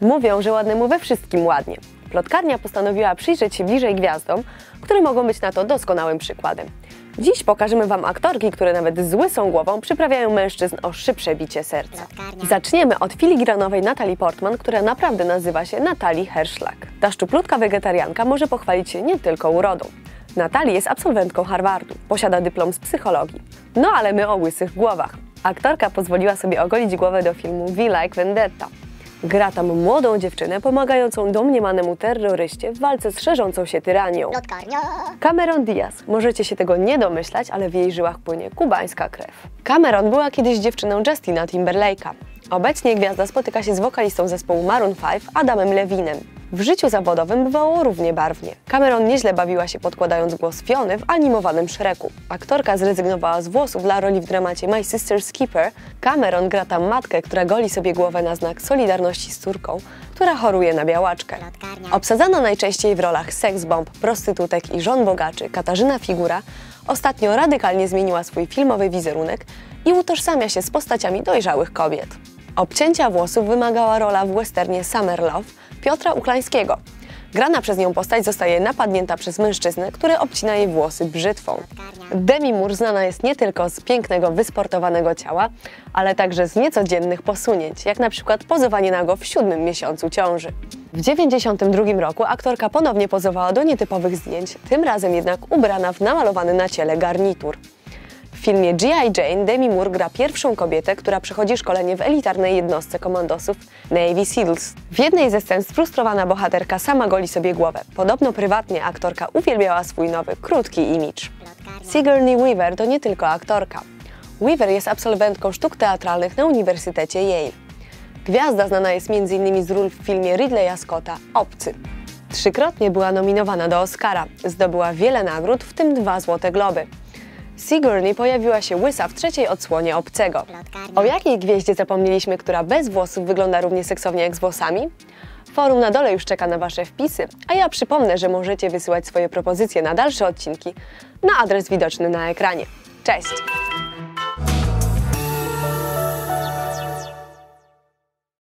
Mówią, że ładnemu we wszystkim ładnie. Plotkarnia postanowiła przyjrzeć się bliżej gwiazdom, które mogą być na to doskonałym przykładem. Dziś pokażemy Wam aktorki, które nawet z łysą głową przyprawiają mężczyzn o szybsze bicie serca. Plotkarnia. Zaczniemy od filigranowej Natalii Portman, która naprawdę nazywa się Natalii Herschlag. Ta szczuplutka wegetarianka może pochwalić się nie tylko urodą. Natalii jest absolwentką Harvardu, posiada dyplom z psychologii. No ale my o łysych głowach. Aktorka pozwoliła sobie ogolić głowę do filmu We Like Vendetta. Gra tam młodą dziewczynę pomagającą domniemanemu terroryście w walce z szerzącą się tyranią. Cameron Diaz. Możecie się tego nie domyślać, ale w jej żyłach płynie kubańska krew. Cameron była kiedyś dziewczyną Justina Timberlake'a. Obecnie gwiazda spotyka się z wokalistą zespołu Maroon 5, Adamem Levinem. W życiu zawodowym bywało równie barwnie. Cameron nieźle bawiła się podkładając głos Fiony w animowanym Shreku. Aktorka zrezygnowała z włosów dla roli w dramacie My Sister's Keeper. Cameron gra tam matkę, która goli sobie głowę na znak solidarności z córką, która choruje na białaczkę. Obsadzana najczęściej w rolach seksbomb, prostytutek i żon bogaczy, Katarzyna Figura ostatnio radykalnie zmieniła swój filmowy wizerunek i utożsamia się z postaciami dojrzałych kobiet. Obcięcia włosów wymagała rola w westernie Summer Love Piotra Uklańskiego. Grana przez nią postać zostaje napadnięta przez mężczyznę, który obcina jej włosy brzytwą. Demi Moore znana jest nie tylko z pięknego, wysportowanego ciała, ale także z niecodziennych posunięć, jak na przykład pozowanie nago w siódmym miesiącu ciąży. W 1992 roku aktorka ponownie pozowała do nietypowych zdjęć, tym razem jednak ubrana w namalowany na ciele garnitur. Filmie G.I. Jane Demi Moore gra pierwszą kobietę, która przechodzi szkolenie w elitarnej jednostce komandosów Navy SEALs. W jednej ze scen sfrustrowana bohaterka sama goli sobie głowę. Podobno prywatnie aktorka uwielbiała swój nowy, krótki imidż. Sigourney Weaver to nie tylko aktorka. Weaver jest absolwentką sztuk teatralnych na Uniwersytecie Yale. Gwiazda znana jest m.in. z ról w filmie Ridleya Scotta Obcy. Trzykrotnie była nominowana do Oscara, zdobyła wiele nagród, w tym dwa Złote Globy. Sigourney pojawiła się łysa w trzeciej odsłonie Obcego. O jakiej gwieździe zapomnieliśmy, która bez włosów wygląda równie seksownie jak z włosami? Forum na dole już czeka na Wasze wpisy, a ja przypomnę, że możecie wysyłać swoje propozycje na dalsze odcinki na adres widoczny na ekranie. Cześć!